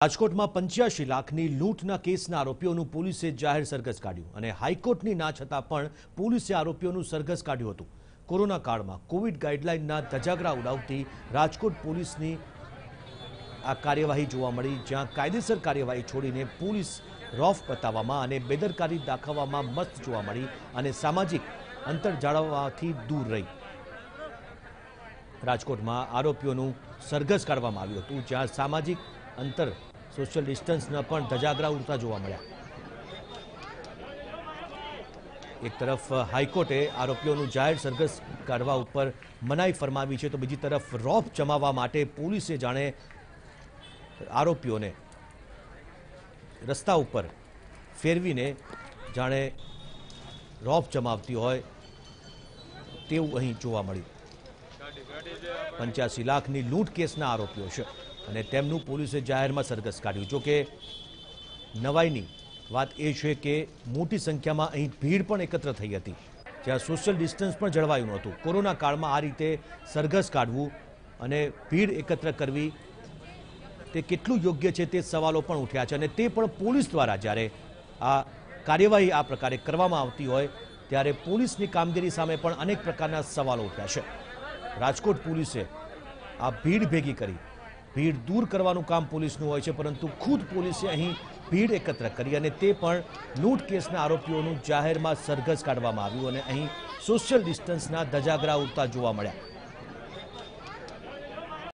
રાજકોટમાં પંચ્યાસી લાખની લૂંટના કેસના આરોપીઓનું પોલીસે જાહેર સરઘસ કાઢ્યું અને હાઈકોર્ટની ના છતાં પણ પોલીસે આરોપીઓનું સરઘસ કાઢ્યું હતું કોરોના કાળમાં કોવિડ ગાઈડલાઈનના ધજાગરા ઉડાવતી રાજકોટ પોલીસની આ કાર્યવાહી જોવા મળી જ્યાં કાયદેસર કાર્યવાહી છોડીને પોલીસ રોફ બતાવવામાં અને બેદરકારી દાખવવામાં મસ્ત જોવા મળી અને સામાજિક અંતર જાળવવાથી દૂર રહી રાજકોટમાં આરોપીઓનું સરઘસ કાઢવામાં આવ્યું હતું જ્યાં સામાજિક અંતર સોશિયલ ડિસ્ટન્સના પણ ધજાગરા ઉડતા જોવા મળ્યા. એક તરફ હાઈકોર્ટે આરોપીઓનું જાહેર સરઘસ કાઢવા ઉપર મનાઈ ફરમાવી છે, તો બીજી તરફ રોફ જમાવવા માટે પોલીસે જાણે આરોપીઓને રસ્તા ઉપર ફેરવીને જાણે રોફ જમાવતી હોય તેવું અહીં જોવા મળ્યું. પંચ્યાસી લાખની લૂંટ કેસના આરોપીઓ છે. અને તેમનું પોલીસે જાહેરમાં સરઘસ કાઢ્યું જો કે નવાઈની વાત એ છે કે મોટી સંખ્યામાં અહીં ભીડ પણ એકત્ર થઈ હતી જ્યાં સોશિયલ ડિસ્ટન્સ પણ જળવાયું નહોતું કોરોના કાળમાં આ રીતે સરઘસ કાઢવું અને ભીડ એકત્ર કરવી તે કેટલું યોગ્ય છે તે સવાલો પણ ઉઠ્યા છે અને તે પણ પોલીસ દ્વારા જ્યારે આ કાર્યવાહી આ પ્રકારે કરવામાં આવતી હોય ત્યારે પોલીસની કામગીરી સામે પણ અનેક પ્રકારના સવાલો ઉઠ્યા છે રાજકોટ પોલીસે આ ભીડ ભેગી કરી ભીડ દૂર કરવાનું કામ પોલીસનું હોય છે, પરંતુ ખુદ પોલીસે અહીં ભીડ એકત્ર કરી અને તે પણ લૂંટ કેસના આરોપીઓનું જાહેરમાં સરઘસ કાઢવામાં આવ્યું અને અહીં સોશિયલ ડિસ્ટન્સના ધજાગરા ઉડતા જોવા મળ્યા.